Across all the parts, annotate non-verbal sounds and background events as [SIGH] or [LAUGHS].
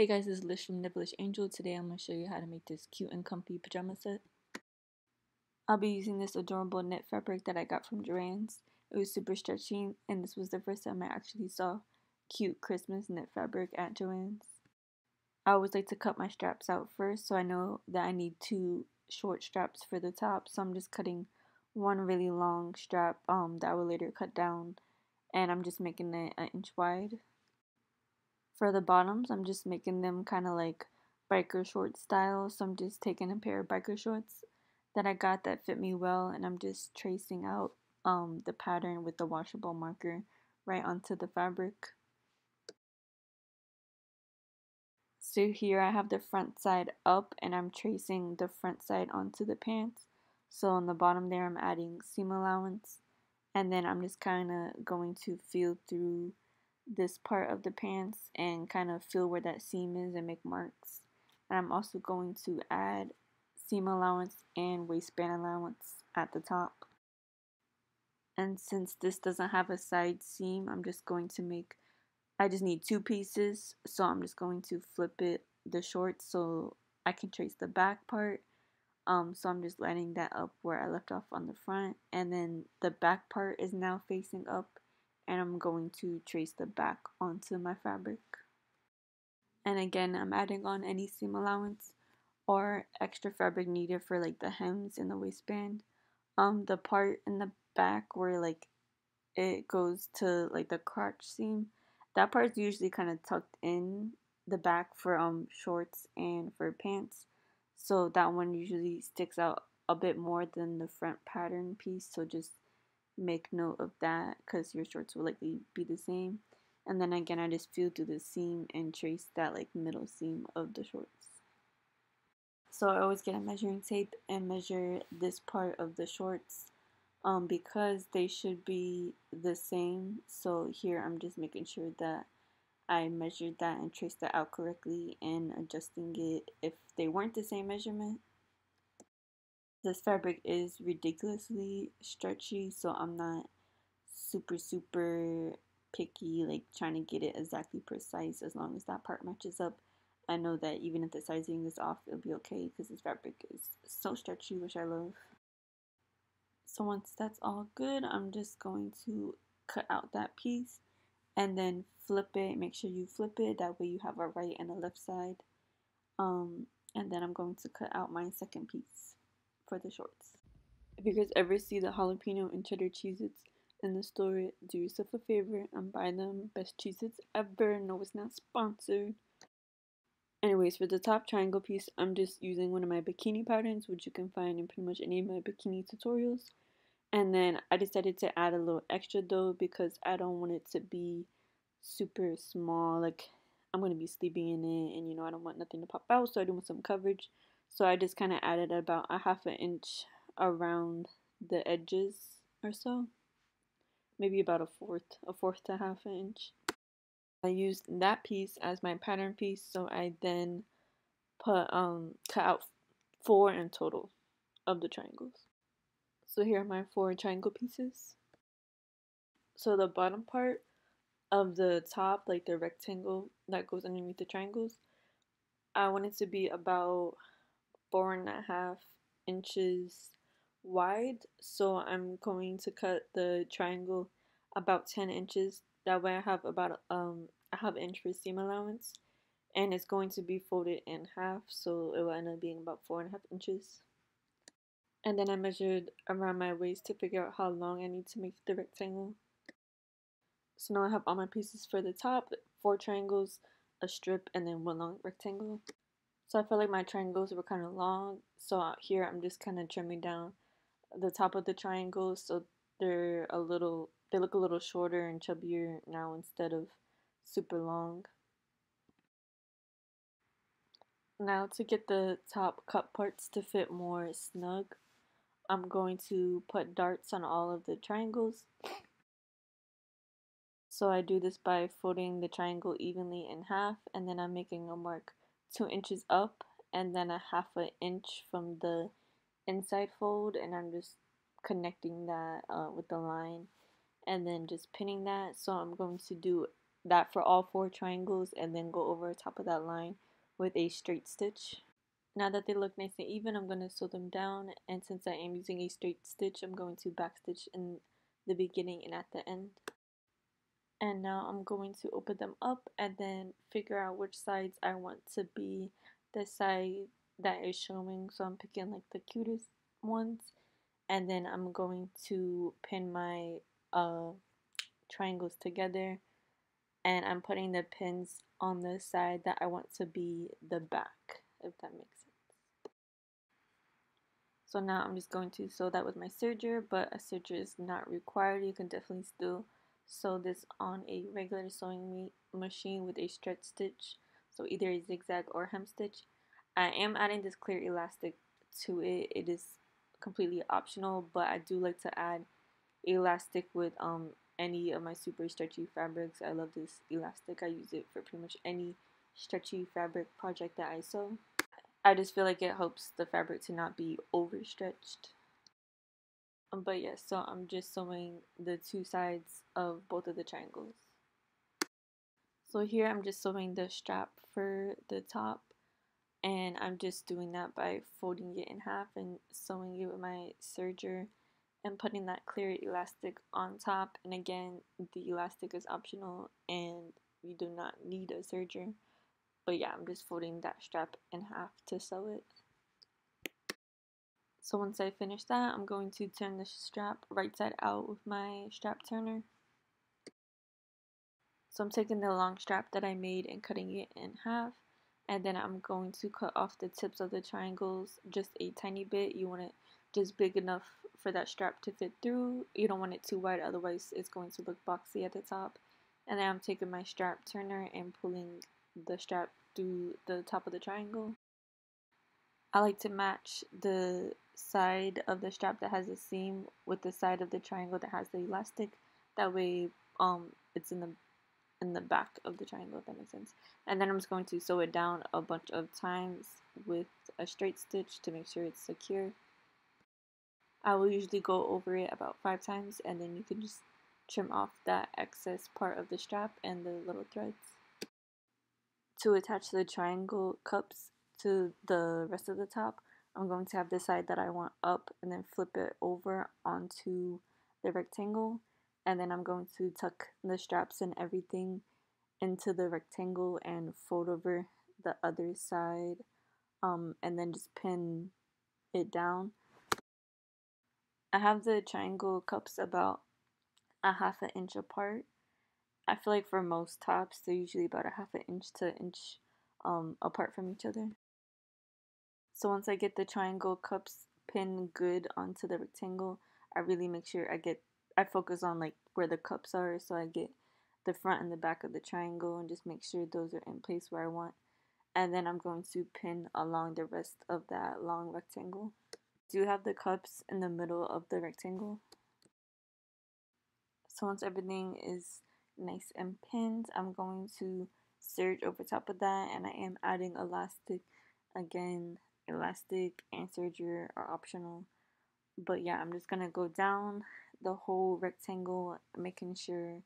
Hey guys, this is Lish from Devalish Angel. Today I'm going to show you how to make this cute and comfy pajama set. I'll be using this adorable knit fabric that I got from Joann's. It was super stretchy and this was the first time I actually saw cute Christmas knit fabric at Joann's. I always like to cut my straps out first so I know that I need two short straps for the top so I'm just cutting one really long strap um, that I will later cut down and I'm just making it an inch wide. For the bottoms, I'm just making them kind of like biker short style. So I'm just taking a pair of biker shorts that I got that fit me well and I'm just tracing out um, the pattern with the washable marker right onto the fabric. So here I have the front side up and I'm tracing the front side onto the pants. So on the bottom there I'm adding seam allowance and then I'm just kind of going to feel through this part of the pants and kind of feel where that seam is and make marks. And I'm also going to add seam allowance and waistband allowance at the top. And since this doesn't have a side seam, I'm just going to make, I just need two pieces. So I'm just going to flip it, the shorts, so I can trace the back part. Um, so I'm just lining that up where I left off on the front. And then the back part is now facing up and I'm going to trace the back onto my fabric. And again, I'm adding on any seam allowance or extra fabric needed for like the hems and the waistband. Um, the part in the back where like it goes to like the crotch seam, that part is usually kind of tucked in the back for um shorts and for pants. So that one usually sticks out a bit more than the front pattern piece. So just make note of that because your shorts will likely be the same. And then again, I just feel through the seam and trace that like middle seam of the shorts. So I always get a measuring tape and measure this part of the shorts um, because they should be the same. So here I'm just making sure that I measured that and traced that out correctly and adjusting it if they weren't the same measurement this fabric is ridiculously stretchy, so I'm not super, super picky, like trying to get it exactly precise as long as that part matches up. I know that even if the sizing is off, it'll be okay because this fabric is so stretchy, which I love. So once that's all good, I'm just going to cut out that piece and then flip it. Make sure you flip it. That way you have a right and a left side. Um, and then I'm going to cut out my second piece for the shorts. If you guys ever see the jalapeno and cheddar Cheez-Its in the store, do yourself a favor and buy them. Best Cheez-Its ever. No, it's not sponsored. Anyways, for the top triangle piece, I'm just using one of my bikini patterns, which you can find in pretty much any of my bikini tutorials. And then I decided to add a little extra dough because I don't want it to be super small. Like, I'm going to be sleeping in it, and you know, I don't want nothing to pop out, so I do want some coverage. So I just kind of added about a half an inch around the edges or so. Maybe about a fourth, a fourth to half an inch. I used that piece as my pattern piece, so I then put um cut out four in total of the triangles. So here are my four triangle pieces. So the bottom part of the top, like the rectangle that goes underneath the triangles, I want it to be about four and a half inches wide so I'm going to cut the triangle about 10 inches. That way I have about um a half inch for seam allowance and it's going to be folded in half so it will end up being about four and a half inches. And then I measured around my waist to figure out how long I need to make the rectangle. So now I have all my pieces for the top four triangles a strip and then one long rectangle so I felt like my triangles were kind of long. So here I'm just kind of trimming down the top of the triangles so they're a little, they look a little shorter and chubbier now instead of super long. Now to get the top cut parts to fit more snug, I'm going to put darts on all of the triangles. So I do this by folding the triangle evenly in half and then I'm making a mark two inches up and then a half an inch from the inside fold and I'm just connecting that uh, with the line and then just pinning that so I'm going to do that for all four triangles and then go over top of that line with a straight stitch. Now that they look nice and even, I'm going to sew them down and since I am using a straight stitch, I'm going to backstitch in the beginning and at the end. And now I'm going to open them up and then figure out which sides I want to be the side that is showing. So I'm picking like the cutest ones and then I'm going to pin my uh, triangles together and I'm putting the pins on the side that I want to be the back if that makes sense. So now I'm just going to sew that with my serger, but a serger is not required. You can definitely still sew this on a regular sewing machine with a stretch stitch, so either a zigzag or hem stitch. I am adding this clear elastic to it. It is completely optional, but I do like to add elastic with um any of my super stretchy fabrics. I love this elastic. I use it for pretty much any stretchy fabric project that I sew. I just feel like it helps the fabric to not be overstretched. Um, but yes, so I'm just sewing the two sides of both of the triangles. So here I'm just sewing the strap for the top and I'm just doing that by folding it in half and sewing it with my serger and putting that clear elastic on top. And again the elastic is optional and you do not need a serger. But yeah I'm just folding that strap in half to sew it so once I finish that I'm going to turn the strap right side out with my strap turner. So I'm taking the long strap that I made and cutting it in half and then I'm going to cut off the tips of the triangles just a tiny bit. You want it just big enough for that strap to fit through. You don't want it too wide otherwise it's going to look boxy at the top. And then I'm taking my strap turner and pulling the strap through the top of the triangle. I like to match the side of the strap that has a seam with the side of the triangle that has the elastic that way um it's in the in the back of the triangle, if that makes sense. And then I'm just going to sew it down a bunch of times with a straight stitch to make sure it's secure. I will usually go over it about five times and then you can just trim off that excess part of the strap and the little threads. To attach the triangle cups to the rest of the top, I'm going to have the side that I want up and then flip it over onto the rectangle and then I'm going to tuck the straps and everything into the rectangle and fold over the other side um, and then just pin it down. I have the triangle cups about a half an inch apart. I feel like for most tops they're usually about a half an inch to an inch um, apart from each other. So once I get the triangle cups pinned good onto the rectangle, I really make sure I get I focus on like where the cups are so I get the front and the back of the triangle and just make sure those are in place where I want and then I'm going to pin along the rest of that long rectangle. Do have the cups in the middle of the rectangle. So once everything is nice and pinned, I'm going to serge over top of that and I am adding elastic. Again, elastic and serger are optional. But yeah, I'm just to go down the whole rectangle, making sure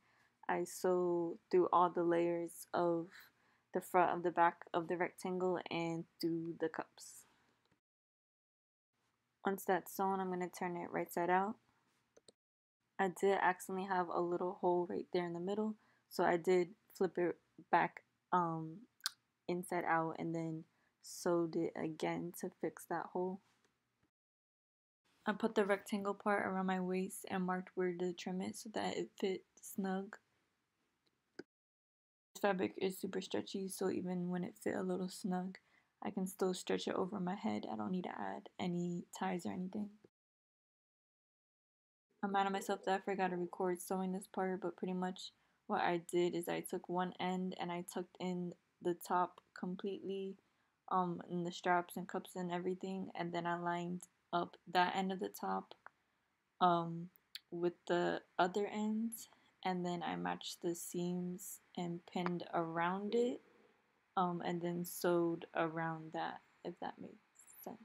I sew through all the layers of the front of the back of the rectangle and through the cups. Once that's sewn, I'm to turn it right side out. I did accidentally have a little hole right there in the middle, so I did flip it back um, inside out and then sewed it again to fix that hole. I put the rectangle part around my waist and marked where to trim it so that it fit snug. This fabric is super stretchy so even when it fit a little snug, I can still stretch it over my head. I don't need to add any ties or anything. I'm mad at myself that I forgot to record sewing this part, but pretty much what I did is I took one end and I tucked in the top completely um in the straps and cups and everything and then I lined up that end of the top um, with the other ends and then I matched the seams and pinned around it um, and then sewed around that if that makes sense.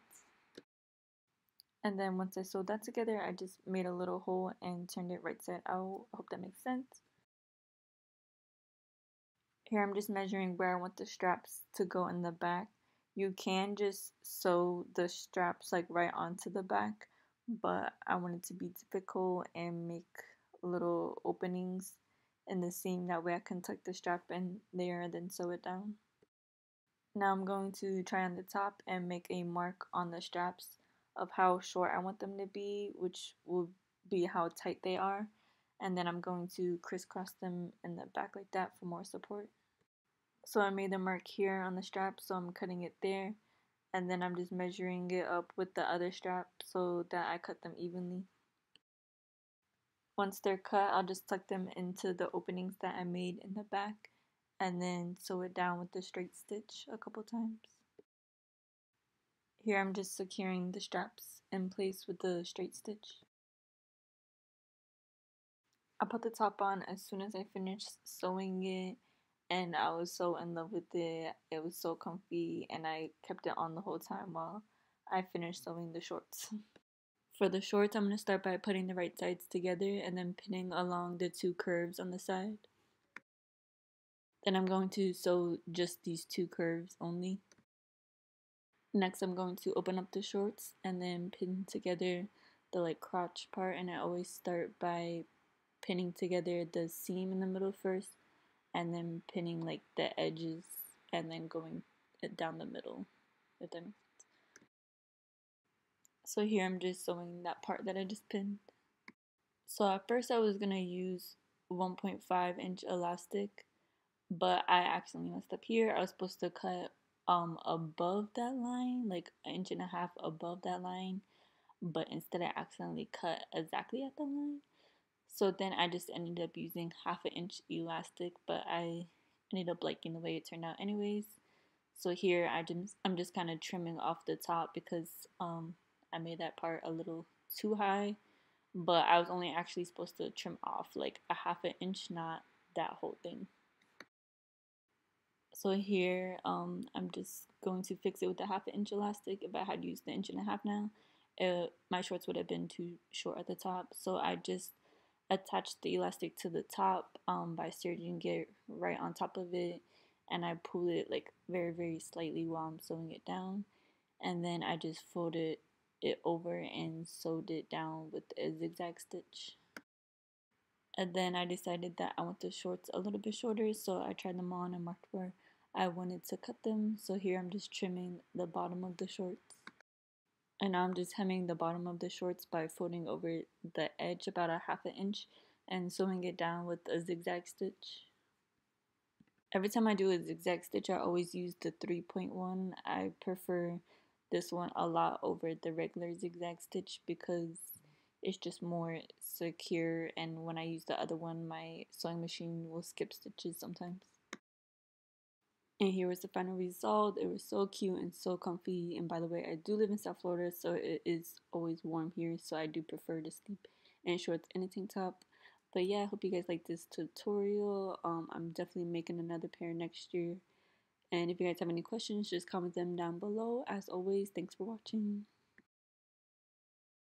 And then once I sewed that together, I just made a little hole and turned it right side out. I hope that makes sense. Here I'm just measuring where I want the straps to go in the back. You can just sew the straps like right onto the back, but I wanted to be difficult and make little openings in the seam. That way I can tuck the strap in there and then sew it down. Now I'm going to try on the top and make a mark on the straps of how short I want them to be, which will be how tight they are. And then I'm going to crisscross them in the back like that for more support. So I made a mark here on the strap, so I'm cutting it there. And then I'm just measuring it up with the other strap so that I cut them evenly. Once they're cut, I'll just tuck them into the openings that I made in the back and then sew it down with the straight stitch a couple times. Here I'm just securing the straps in place with the straight stitch. I put the top on as soon as I finished sewing it and I was so in love with it. It was so comfy and I kept it on the whole time while I finished sewing the shorts. [LAUGHS] For the shorts, I'm going to start by putting the right sides together and then pinning along the two curves on the side. Then I'm going to sew just these two curves only. Next, I'm going to open up the shorts and then pin together the like crotch part and I always start by pinning together the seam in the middle first and then pinning like the edges and then going down the middle if that makes sense. So here I'm just sewing that part that I just pinned. So at first I was going to use 1.5 inch elastic but I accidentally messed up here. I was supposed to cut um above that line, like an inch and a half above that line, but instead I accidentally cut exactly at the line. So then I just ended up using half an inch elastic, but I ended up liking the way it turned out anyways. So here I just I'm just kind of trimming off the top because um I made that part a little too high, but I was only actually supposed to trim off like a half an inch, not that whole thing. So here, um, I'm just going to fix it with a half an inch elastic. If I had used the inch and a half now, it, my shorts would have been too short at the top. So I just attached the elastic to the top um, by serging it right on top of it. And I pull it like very, very slightly while I'm sewing it down. And then I just folded it over and sewed it down with a zigzag stitch. And then I decided that I want the shorts a little bit shorter, so I tried them on and marked where I wanted to cut them. So here I'm just trimming the bottom of the shorts. And now I'm just hemming the bottom of the shorts by folding over the edge about a half an inch and sewing it down with a zigzag stitch. Every time I do a zigzag stitch, I always use the 3.1. I prefer this one a lot over the regular zigzag stitch because it's just more secure and when I use the other one, my sewing machine will skip stitches sometimes. And here was the final result. It was so cute and so comfy. And by the way, I do live in South Florida, so it is always warm here. So I do prefer to sleep in shorts and a tank top. But yeah, I hope you guys like this tutorial. Um, I'm definitely making another pair next year. And if you guys have any questions, just comment them down below. As always, thanks for watching.